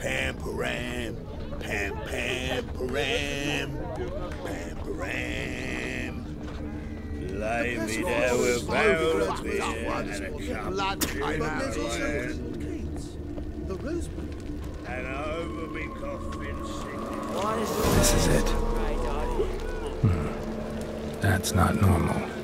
Pam param, pam pam param, pam param. Lay me there with barrel of beer and a cup of gin The rose and over me coffin sick. This is it. Hmm. That's not normal.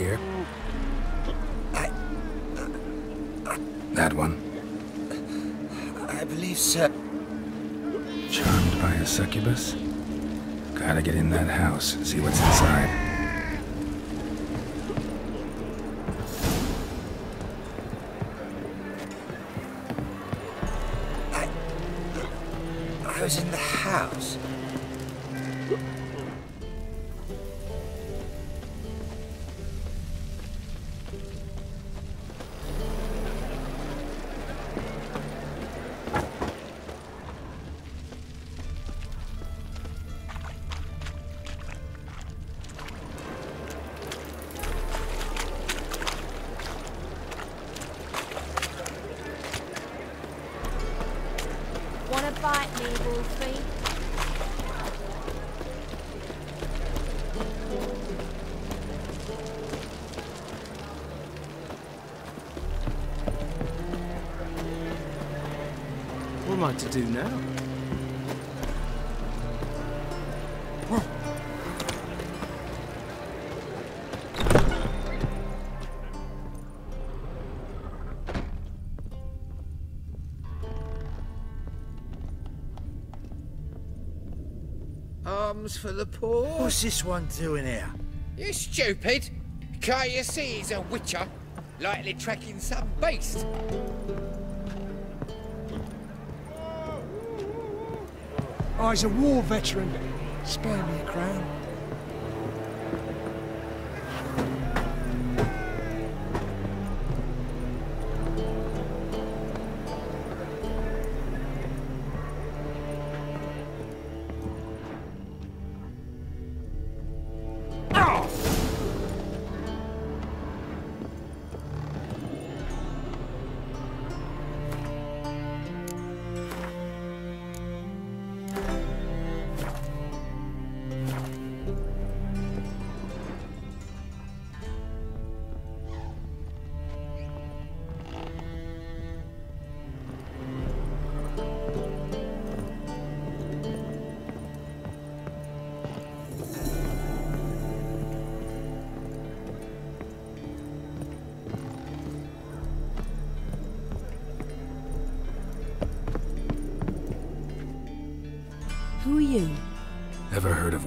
Here? I, uh, That one. I believe so. Charmed by a succubus? Gotta get in that house, see what's inside. Am I to do now? Alms for the poor. What's this one doing here? You stupid! Can't you see he's a witcher? Likely tracking some beast. Oh, he's a war veteran. Spare me a crown.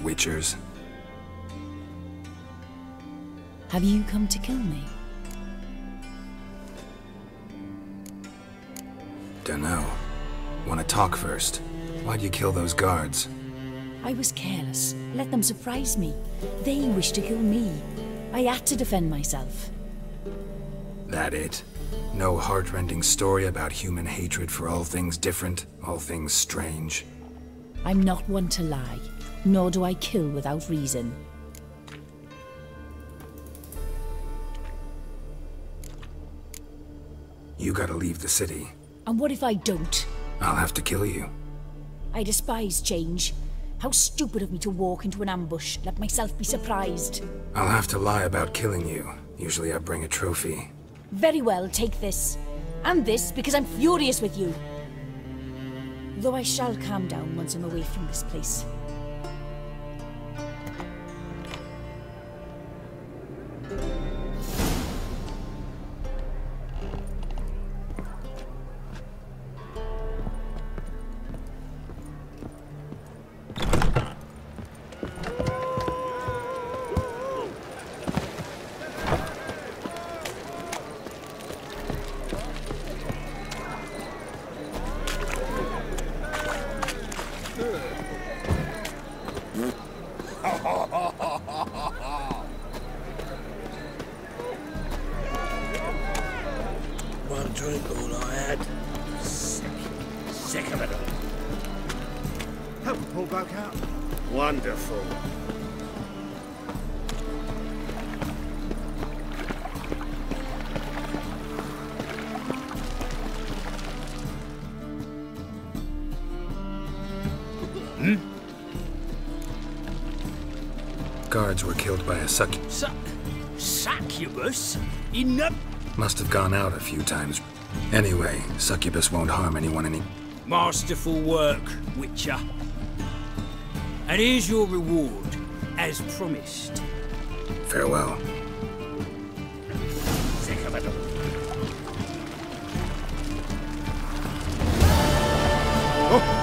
Witchers? Have you come to kill me? Dunno. Wanna talk first? Why'd you kill those guards? I was careless. Let them surprise me. They wished to kill me. I had to defend myself. That it? No heartrending story about human hatred for all things different, all things strange. I'm not one to lie, nor do I kill without reason. You gotta leave the city. And what if I don't? I'll have to kill you. I despise change. How stupid of me to walk into an ambush, let myself be surprised. I'll have to lie about killing you. Usually I bring a trophy. Very well, take this. And this, because I'm furious with you. Though I shall calm down once I'm away from this place. One drink, all I had. Sick. Sick of it all. Help a poor bloke out. Wonderful. Hmm? Guards were killed by a suck. Su succubus? In the must have gone out a few times. Anyway, Succubus won't harm anyone any... Masterful work, Witcher. And here's your reward, as promised. Farewell. Oh!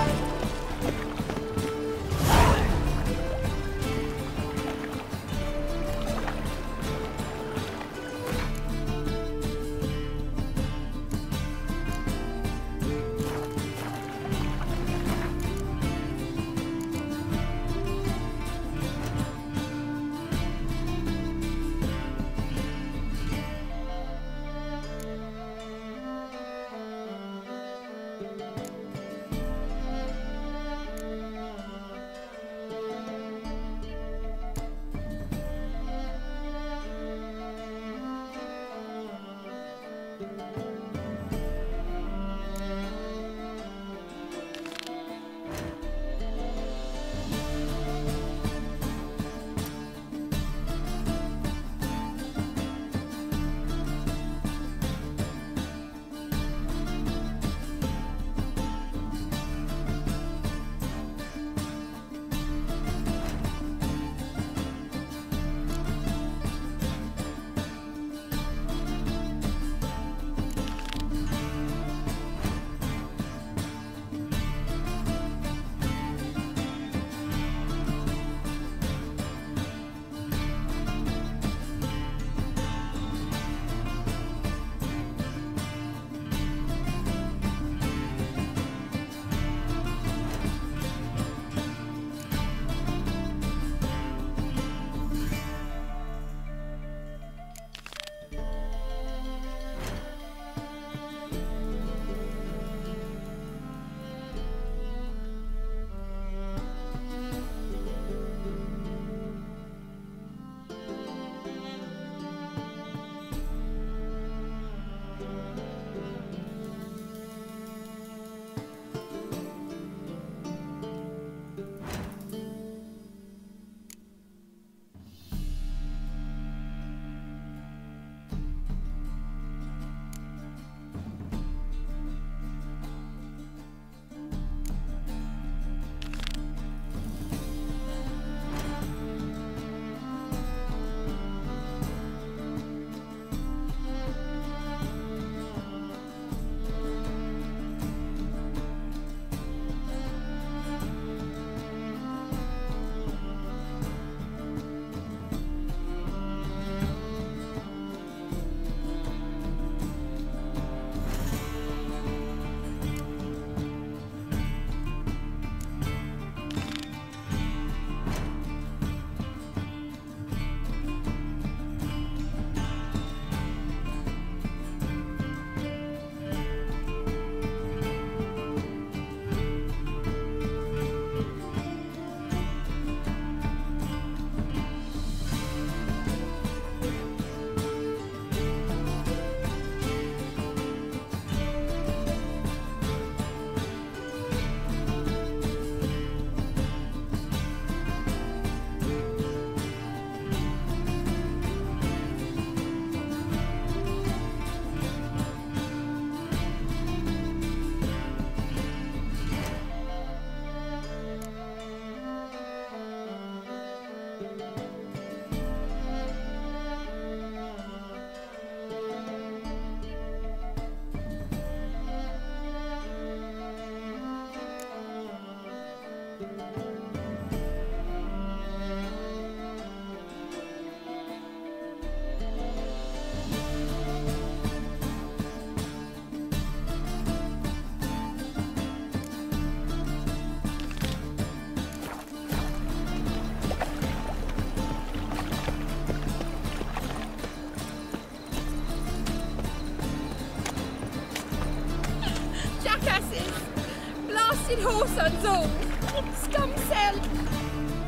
Scum cell!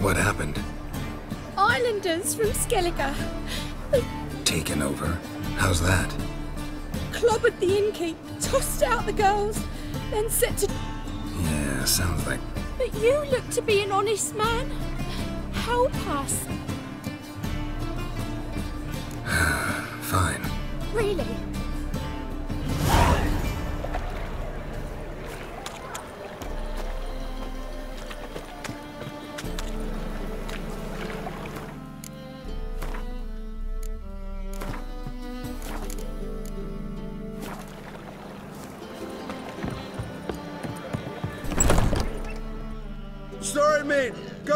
What happened? Islanders from Skellige. Taken over? How's that? clobbered the innkeep, tossed out the girls, then set to. Yeah, sounds like. But you look to be an honest man. Help us. Fine. Really?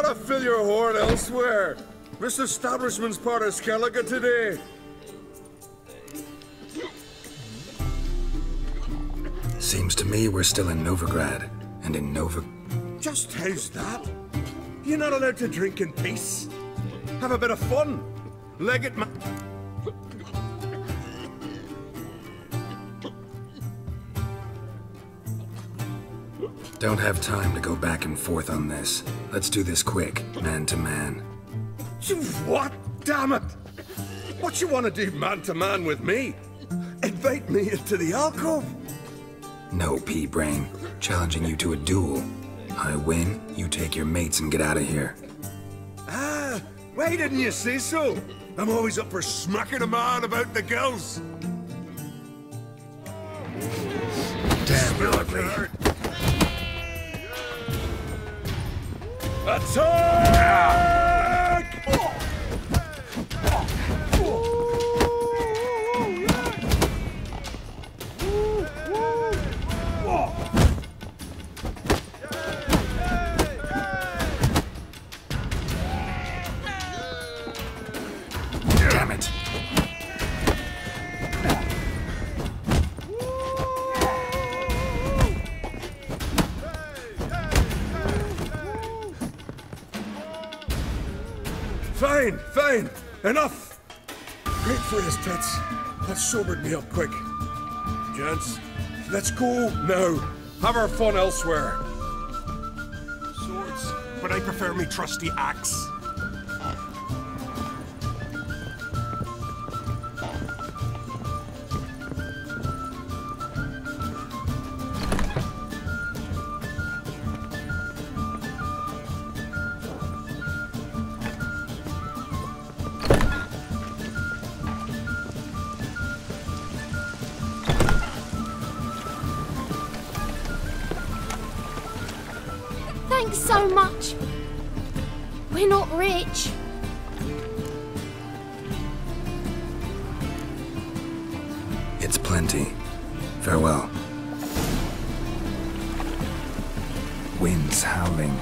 Gotta fill your horn elsewhere. This establishment's part of Skellige today. Seems to me we're still in Novigrad. And in Nova. Just how's that? You're not allowed to drink in peace. Have a bit of fun. Leg it, ma- Don't have time to go back and forth on this. Let's do this quick, man to man. You what? Damn it! What you want to do man to man with me? Invite me into the alcove? No, pea brain. Challenging you to a duel. I win, you take your mates and get out of here. Ah, why didn't you say so? I'm always up for smacking a man about the girls. Damn Rodley. Attack! Enough. Great for his tits. That sobered me up quick. Gents, let's go now. Have our fun elsewhere. Swords, but I prefer me trusty axe. So much. We're not rich. It's plenty. Farewell. Winds howling.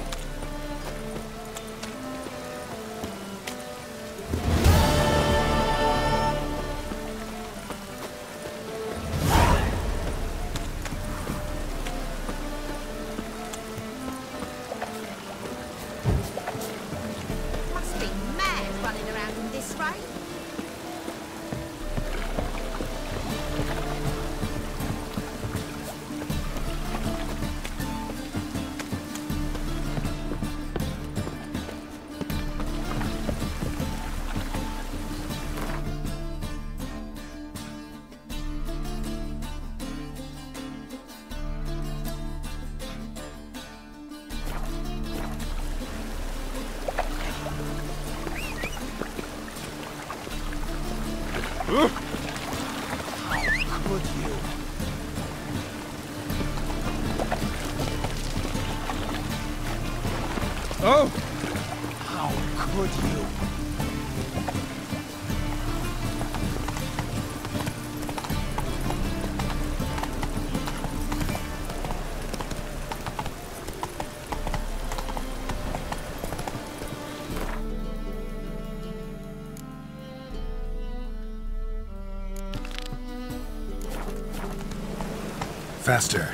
Could you? Faster.